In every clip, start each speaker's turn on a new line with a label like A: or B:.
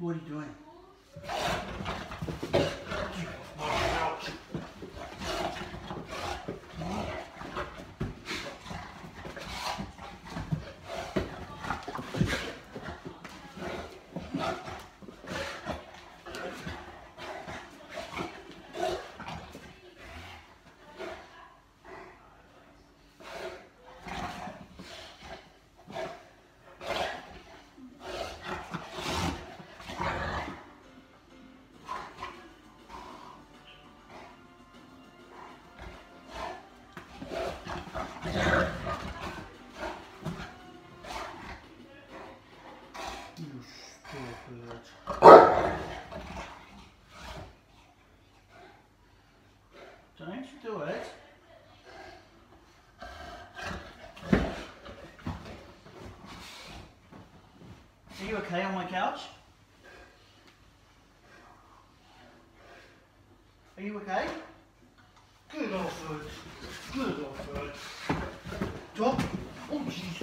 A: What are you doing? You okay on my couch? Are you okay? Good Alfred. Good Alfred. Drop. Oh jeez.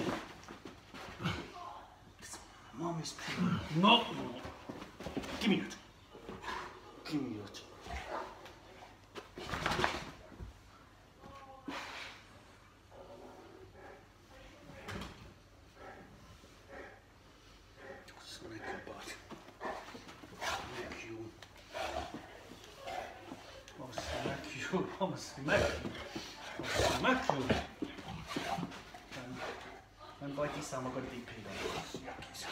A: Mommy's peeing. No, no. Give me it. Give me it. Şu olmasınlar ki. Olmasınlar ki. Ben, ben koyduysam o kadar değil peygamber. Yok insan.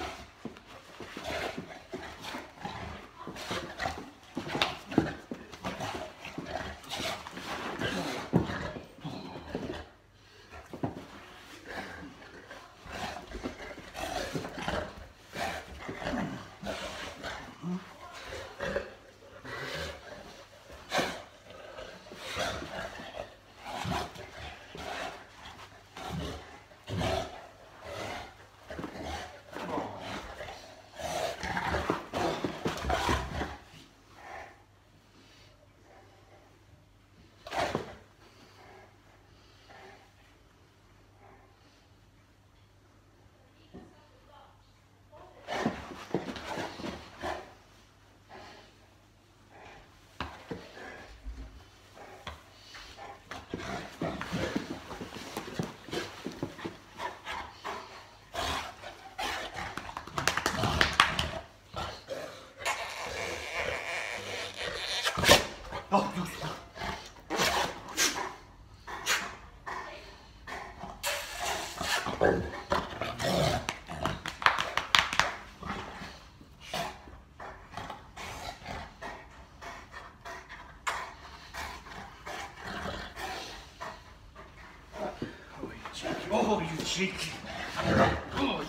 A: Oh, stop. Oh, you cheeky. Oh, you cheeky. Oh,